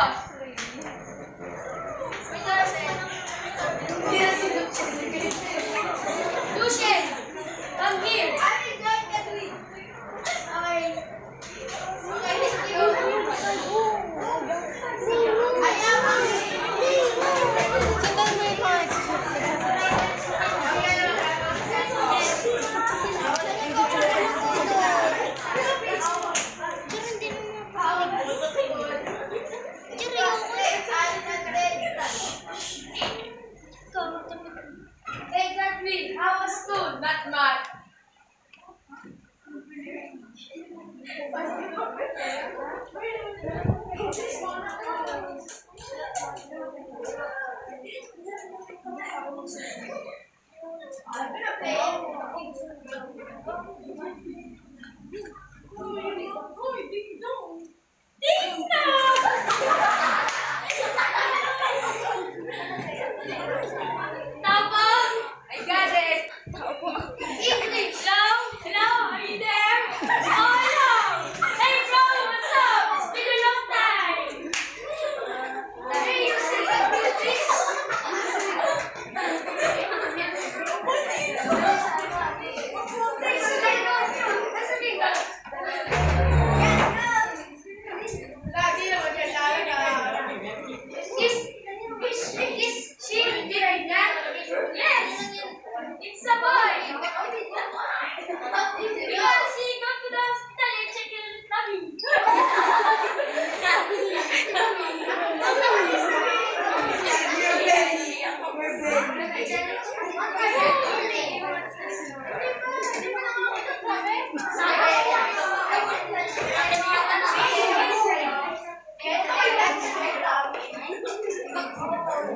dos. Oh, you don't.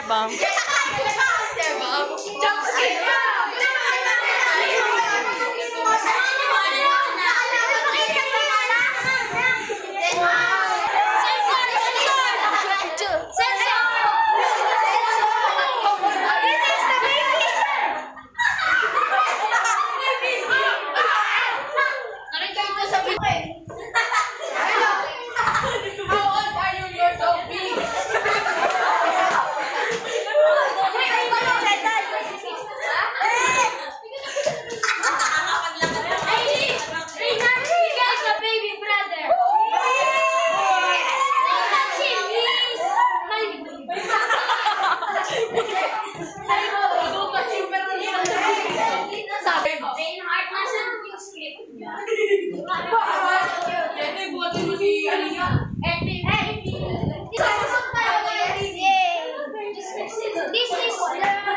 there, bum. Jump scare, Don't scare, bum. This.